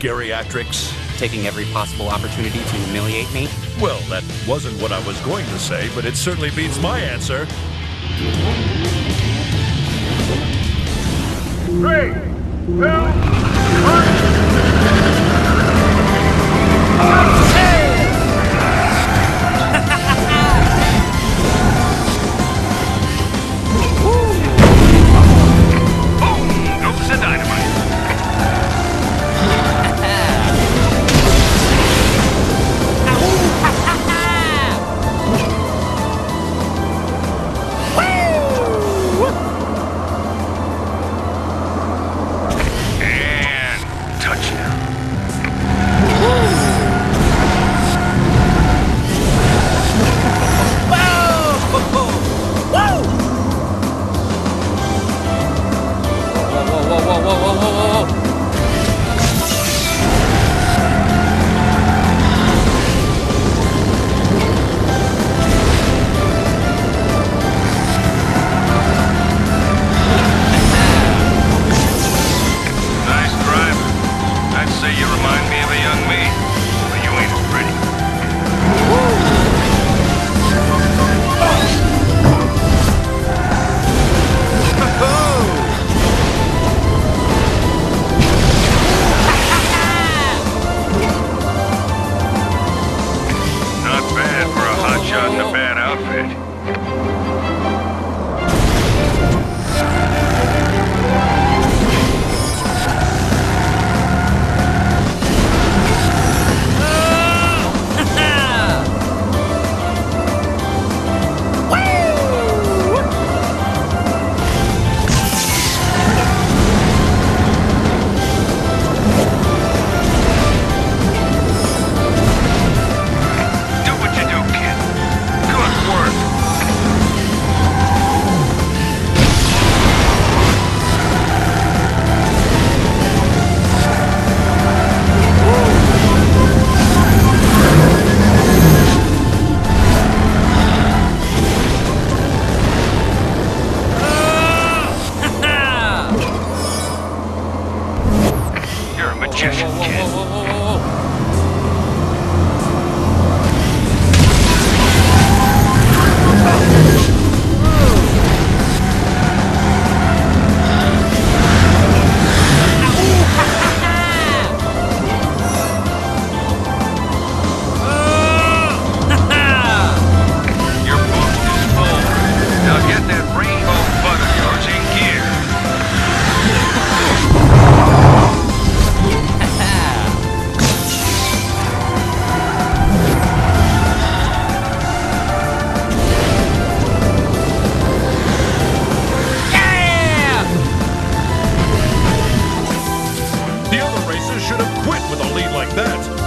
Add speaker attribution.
Speaker 1: geriatrics?
Speaker 2: Taking every possible opportunity to humiliate me?
Speaker 1: Well, that wasn't what I was going to say, but it certainly beats my answer.
Speaker 3: Three, two, one. like that.